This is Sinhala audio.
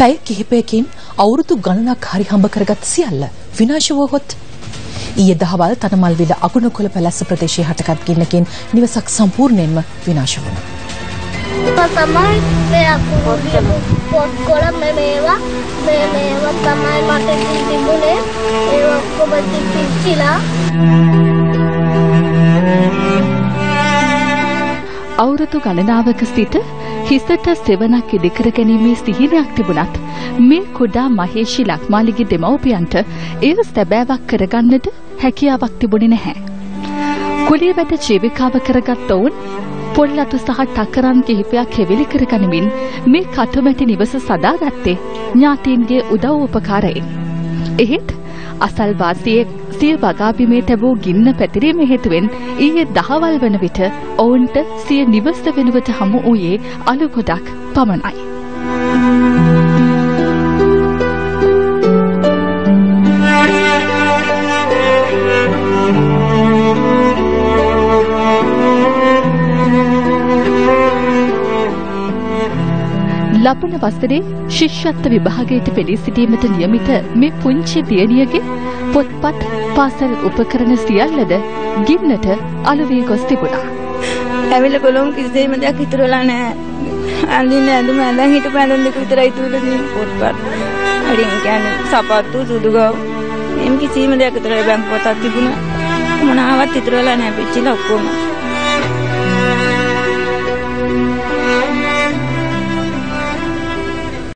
පැය කිහිපයකින් අවුරුදු ගණනක් හරි හම්බ කරගත් සියල්ල විනාශ වුවහොත් ඊයේ දහවල් තනමල්විල අගුණකොළ පැලැස්ස ප්‍රදේශයේ හටගත් ගින්නකින් නිවසක් සම්පූර්ණයෙන්ම විනාශ වුණා. තමයි මේ අකුරු පොත් කොළ මේවා මේ මේවා තමයි මට තිබුණේ ඒ ඔක්කොම පිච්චිලා අවුරුදු ගණනාවක සිට හිසට සෙවනක් ඉදිකර ගැනීමේ සිහිනයක් තිබුණත් මේ කුඩා මහේෂි ලක්මාලිගේ දෙමව්පියන්ට එය සැබෑවක් කරගන්නට හැකියාවක් තිබුණේ නැහැ. කුලිය වැට ජීවිකාව කරගත් ඔවුන් පොල්ලතු සහ ටකරන් කිහිපයක් හෙවිලි කරගනිමින් මේ කටුමැටි නිවස සදාගත්තේ ඥාතීන්ගේ උදව් උපකාරයෙන්. එහෙත් අසල්වාසියෙක් සිය වගාබිමේ තැබූ ගින්න පැතිරීම හේතුවෙන් ඊයේ දහවල් වන විට ඔවුන්ට සිය නිවස වෙනුවට හමු වූයේ අලු ගොඩක් පමණයි. ලබන වසරේ ශිෂ්‍යත්ව විභාගයට පෙළී සිටීමට නියමිත මේ පුංචි දියණියගේ පොත්පත් පාසල් උපකරණ සියල්ලද ගින්නට අලු වී ගොස් තිබුණා. ඇවිල්ලා කොළොම් කිසිම දෙයක් ඉතුරු වෙලා නැහැ. අඳින්න ඇඳුම ඇඳන් හිටපු ඇඳුම් දෙක විතරයි ඉතුරු වෙලා තියෙන්නේ පොත්පත්. අරින් කියන්නේ සපත්තු සුදු ගව්. එම් කිසිම දෙයක් ඉතුරු බැංකු පොතක් තිබුණා. මොනවාවත් ඉතුරු වෙලා නැහැ පිච්චිලා ඔක්කොම.